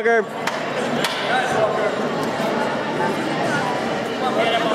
Walker. Get him, Walker.